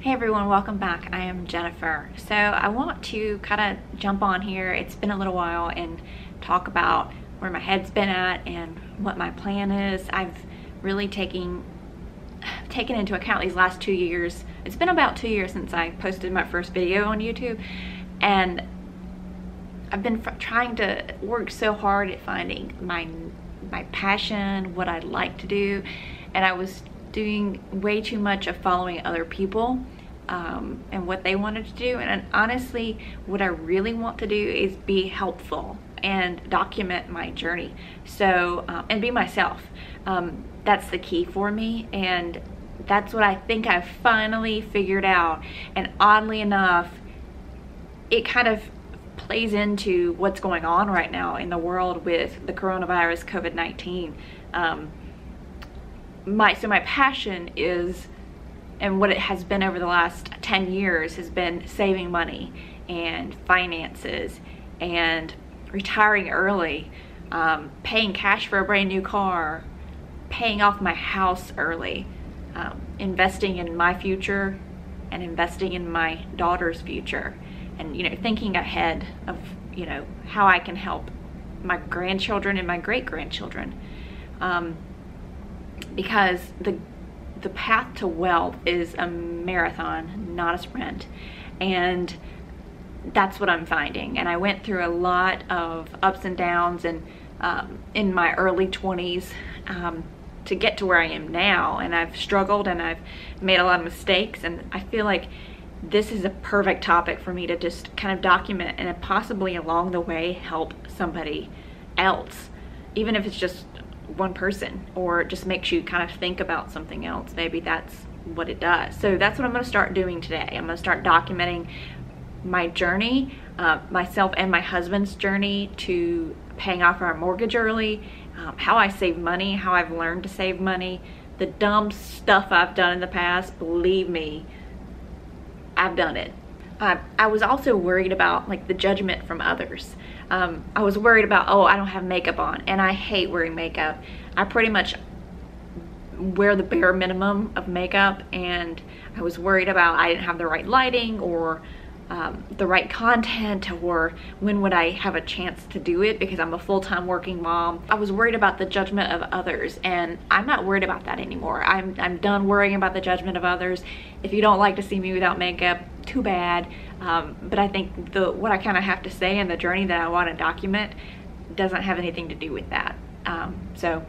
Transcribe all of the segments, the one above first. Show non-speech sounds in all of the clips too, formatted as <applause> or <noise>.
Hey everyone, welcome back. I am Jennifer. So I want to kind of jump on here. It's been a little while and talk about where my head's been at and what my plan is. I've really taken taken into account these last two years. It's been about two years since I posted my first video on YouTube and I've been trying to work so hard at finding my my passion, what I like to do, and I was doing way too much of following other people um, and what they wanted to do. And honestly, what I really want to do is be helpful and document my journey. So, um, and be myself. Um, that's the key for me. And that's what I think I've finally figured out. And oddly enough, it kind of plays into what's going on right now in the world with the coronavirus COVID-19 um, my so my passion is and what it has been over the last 10 years has been saving money and finances and retiring early um, paying cash for a brand new car paying off my house early um, investing in my future and investing in my daughter's future. And you know thinking ahead of you know how I can help my grandchildren and my great grandchildren um, because the the path to wealth is a marathon not a sprint. And that's what I'm finding. And I went through a lot of ups and downs and um, in my early 20s um, to get to where I am now. And I've struggled and I've made a lot of mistakes. And I feel like this is a perfect topic for me to just kind of document and possibly along the way help somebody else even if it's just one person or just makes you kind of think about something else. Maybe that's what it does. So that's what i'm going to start doing today. I'm going to start documenting my journey uh, myself and my husband's journey to paying off our mortgage early um, how i save money how i've learned to save money the dumb stuff i've done in the past. Believe me i've done it uh, I was also worried about like the judgment from others. Um, I was worried about, oh, I don't have makeup on and I hate wearing makeup. I pretty much wear the bare minimum of makeup and I was worried about I didn't have the right lighting or um, the right content or when would I have a chance to do it because I'm a full-time working mom. I was worried about the judgment of others and I'm not worried about that anymore. I'm, I'm done worrying about the judgment of others. If you don't like to see me without makeup, too bad. Um, but I think the what I kind of have to say and the journey that I want to document doesn't have anything to do with that. Um, so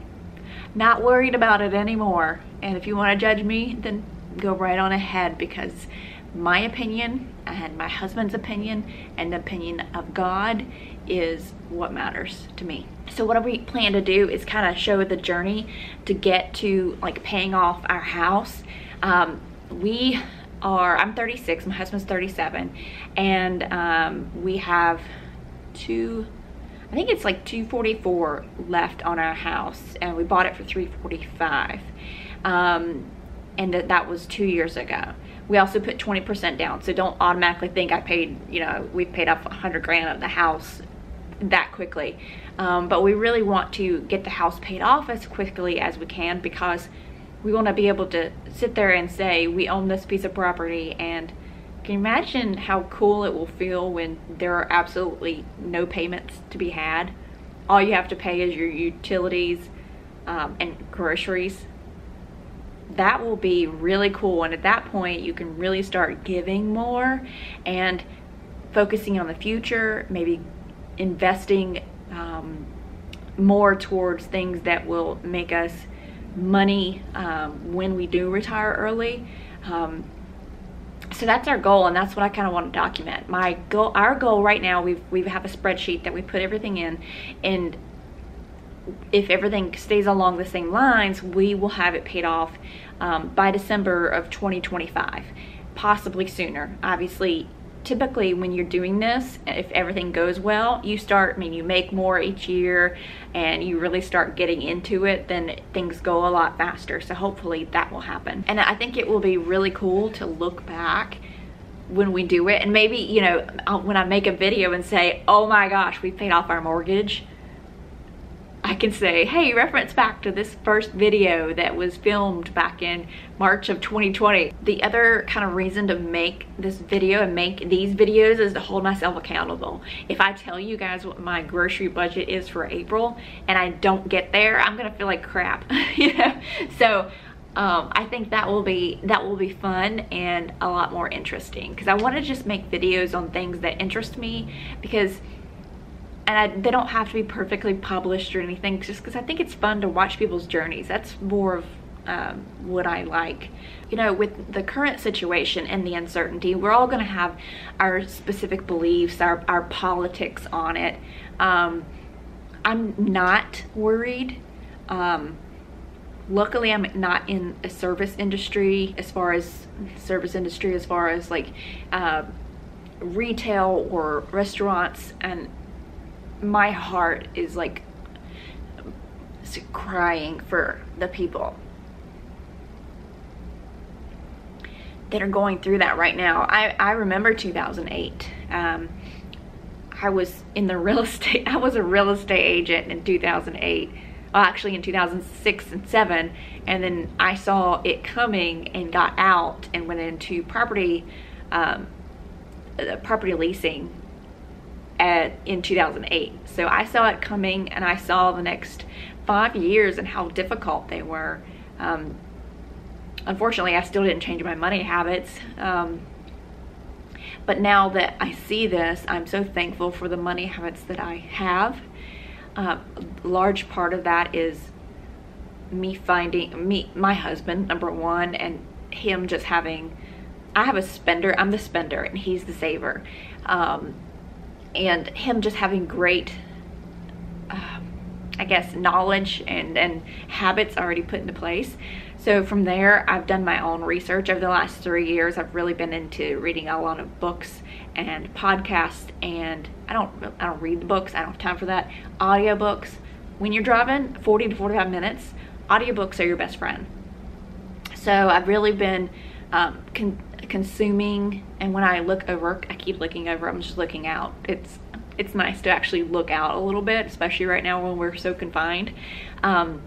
not worried about it anymore. And if you want to judge me, then go right on ahead because my opinion and my husband's opinion and the opinion of God is what matters to me. So what we plan to do is kind of show the journey to get to like paying off our house. Um, we are, I'm 36, my husband's 37, and um, we have two, I think it's like 244 left on our house, and we bought it for 345. Um, and that, that was two years ago. We also put 20% down, so don't automatically think I paid, you know, we've paid off 100 grand of the house that quickly. Um, but we really want to get the house paid off as quickly as we can because we want to be able to sit there and say we own this piece of property. And can you imagine how cool it will feel when there are absolutely no payments to be had? All you have to pay is your utilities um, and groceries. That will be really cool and at that point you can really start giving more and focusing on the future maybe investing um, more towards things that will make us money um, when we do retire early. Um, so that's our goal and that's what I kind of want to document. My goal, our goal right now, we've, we have a spreadsheet that we put everything in and if everything stays along the same lines, we will have it paid off um, by December of 2025, possibly sooner. Obviously, typically when you're doing this, if everything goes well, you start, I mean, you make more each year and you really start getting into it, then things go a lot faster. So hopefully that will happen. And I think it will be really cool to look back when we do it and maybe, you know, when I make a video and say, oh my gosh, we paid off our mortgage. I can say, hey, reference back to this first video that was filmed back in March of 2020. The other kind of reason to make this video and make these videos is to hold myself accountable. If I tell you guys what my grocery budget is for April and I don't get there, I'm gonna feel like crap, <laughs> you know? So um, I think that will be that will be fun and a lot more interesting because I want to just make videos on things that interest me because and I, they don't have to be perfectly published or anything just because I think it's fun to watch people's journeys. That's more of um, what I like. You know with the current situation and the uncertainty we're all going to have our specific beliefs our, our politics on it. Um, I'm not worried. Um, luckily i'm not in a service industry as far as service industry as far as like uh, retail or restaurants and my heart is like crying for the people that are going through that right now. I i remember 2008 um, i was in the <laughs> real estate i was a real estate agent in 2008 well actually in 2006 and 7 and then I saw it coming and got out and went into property um, uh, property leasing at in 2008 so I saw it coming and I saw the next five years and how difficult they were. Um, unfortunately I still didn't change my money habits um, but now that I see this I'm so thankful for the money habits that I have. Uh, large part of that is me finding me my husband number one and him just having i have a spender i'm the spender and he's the saver. Um, and him just having great uh, i guess knowledge and and habits already put into place so from there, I've done my own research over the last three years. I've really been into reading a lot of books and podcasts and I don't I don't read the books. I don't have time for that. Audiobooks. When you're driving 40 to 45 minutes, audiobooks are your best friend. So I've really been um, con consuming and when I look over, I keep looking over, I'm just looking out. It's it's nice to actually look out a little bit, especially right now when we're so confined. Um,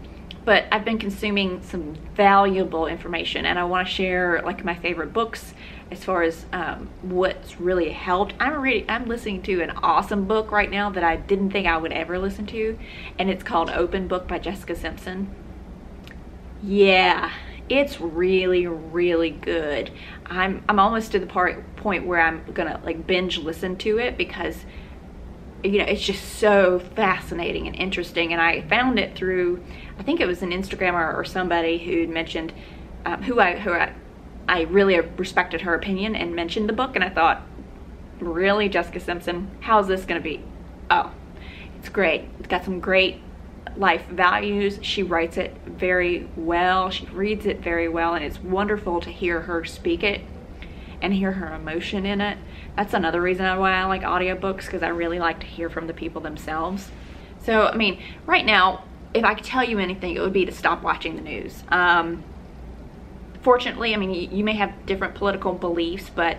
but I've been consuming some valuable information and I want to share like my favorite books as far as um, what's really helped. I'm reading, I'm listening to an awesome book right now that I didn't think I would ever listen to and it's called Open Book by Jessica Simpson. Yeah, it's really really good. I'm I'm almost to the part point where I'm gonna like binge listen to it because you know, it's just so fascinating and interesting. And I found it through, I think it was an Instagrammer or somebody who mentioned, um, who I, who I, I really respected her opinion and mentioned the book. And I thought, really, Jessica Simpson, how's this to be? Oh, it's great. It's got some great life values. She writes it very well. She reads it very well. And it's wonderful to hear her speak it and hear her emotion in it. That's another reason why I like audiobooks because I really like to hear from the people themselves. So, I mean, right now, if I could tell you anything, it would be to stop watching the news. Um, fortunately, I mean, you, you may have different political beliefs, but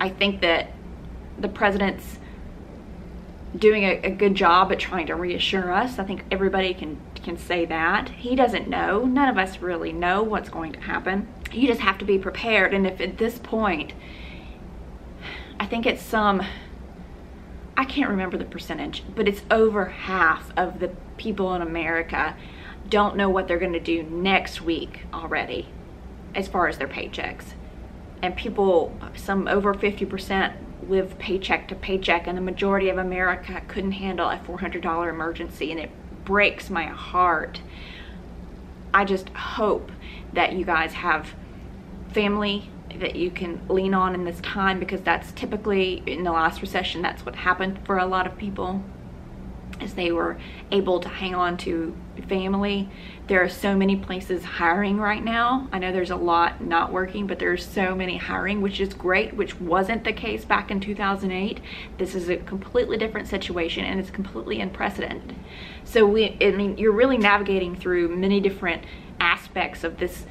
I think that the president's doing a, a, good job at trying to reassure us. I think everybody can can say that. He doesn't know. None of us really know what's going to happen. You just have to be prepared. And if at this point, I think it's some, I can't remember the percentage, but it's over half of the people in America don't know what they're going to do next week already as far as their paychecks. And people, some over 50% live paycheck to paycheck and the majority of America couldn't handle a $400 emergency and it breaks my heart. I just hope that you guys have family that you can lean on in this time because that's typically in the last recession that's what happened for a lot of people as they were able to hang on to family. There are so many places hiring right now. I know there's a lot not working, but there's so many hiring, which is great, which wasn't the case back in 2008. This is a completely different situation and it's completely unprecedented. So we, I mean, you're really navigating through many different aspects of this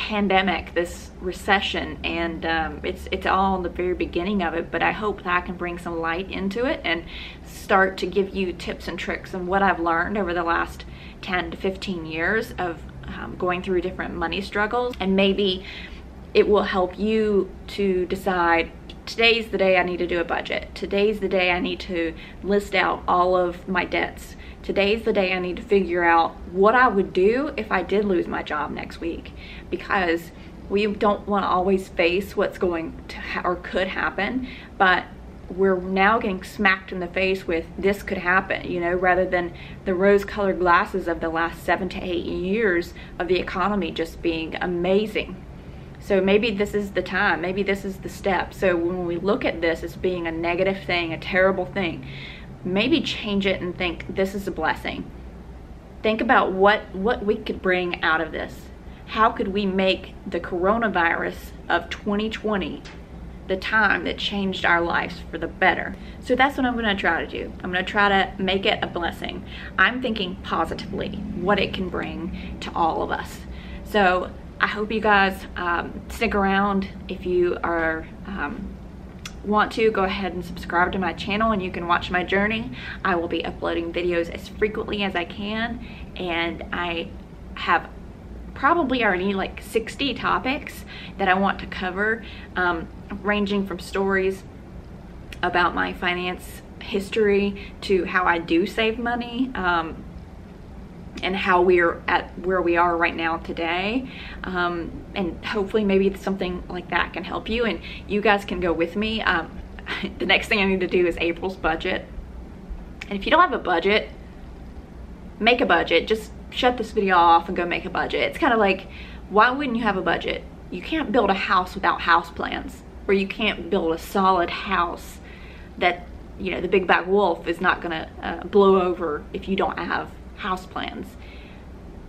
pandemic, this recession, and um, it's it's all in the very beginning of it. But I hope that I can bring some light into it and start to give you tips and tricks and what I've learned over the last 10 to 15 years of um, going through different money struggles, and maybe it will help you to decide today's the day I need to do a budget. Today's the day I need to list out all of my debts. Today's the day I need to figure out what I would do if I did lose my job next week because we don't want to always face what's going to or could happen, but we're now getting smacked in the face with this could happen, you know, rather than the rose colored glasses of the last seven to eight years of the economy just being amazing. So maybe this is the time, maybe this is the step. So when we look at this as being a negative thing, a terrible thing, maybe change it and think this is a blessing. Think about what what we could bring out of this. How could we make the coronavirus of 2020 the time that changed our lives for the better. So that's what I'm going to try to do. I'm going to try to make it a blessing. I'm thinking positively what it can bring to all of us. So I hope you guys um, stick around if you are um, want to go ahead and subscribe to my channel and you can watch my journey. I will be uploading videos as frequently as i can and i have probably already like 60 topics that i want to cover um, ranging from stories about my finance history to how i do save money um, and how we're at where we are right now today. Um, and hopefully maybe something like that can help you and you guys can go with me. Um, <laughs> the next thing I need to do is April's budget. And if you don't have a budget make a budget. Just shut this video off and go make a budget. It's kind of like why wouldn't you have a budget? You can't build a house without house plans or you can't build a solid house that you know the big bad wolf is not gonna uh, blow over if you don't have house plans.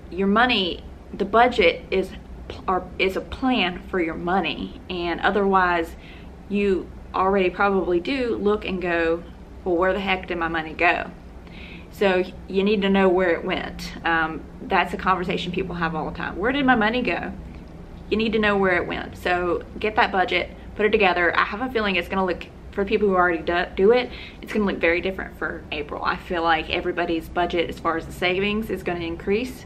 Your money, the budget is or is a plan for your money and otherwise you already probably do look and go well where the heck did my money go? So you need to know where it went. Um, that's a conversation people have all the time. Where did my money go? You need to know where it went. So get that budget put it together. I have a feeling it's going to look for people who already do, do it, it's going to look very different for April. I feel like everybody's budget as far as the savings is going to increase.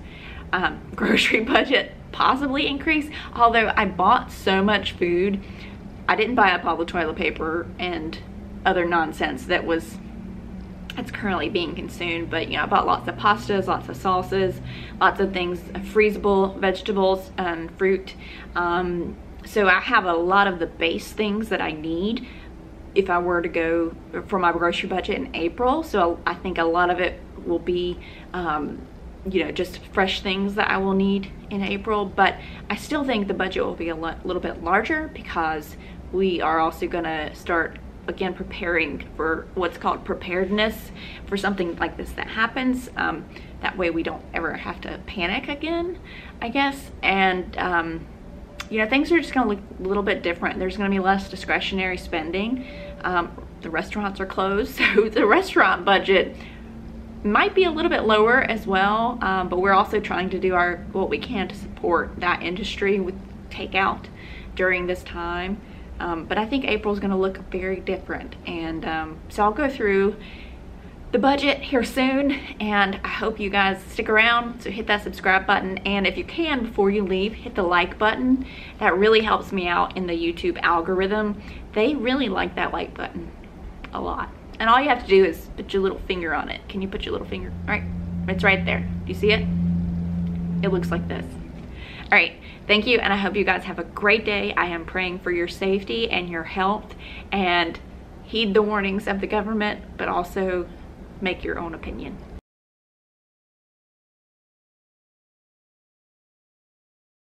Um, <laughs> grocery budget possibly increase. Although I bought so much food, I didn't buy up all the toilet paper and other nonsense that was that's currently being consumed. But you know, I bought lots of pastas, lots of sauces lots of things, uh, freezable vegetables and fruit. Um, so I have a lot of the base things that I need if I were to go for my grocery budget in April. So I think a lot of it will be, um, you know, just fresh things that I will need in April. But I still think the budget will be a little bit larger because we are also going to start again preparing for what's called preparedness for something like this that happens. Um, that way we don't ever have to panic again, I guess. And um, you know, things are just going to look a little bit different. There's going to be less discretionary spending. Um, the restaurants are closed, <laughs> so the restaurant budget might be a little bit lower as well, um, but we're also trying to do our what we can to support that industry with takeout during this time. Um, but I think April is going to look very different, and um, so I'll go through the budget here soon and I hope you guys stick around. So hit that subscribe button and if you can before you leave hit the like button. That really helps me out in the YouTube algorithm. They really like that like button a lot. And all you have to do is put your little finger on it. Can you put your little finger? All right it's right there. Do you see it? It looks like this. All right thank you and I hope you guys have a great day. I am praying for your safety and your health and heed the warnings of the government but also make your own opinion.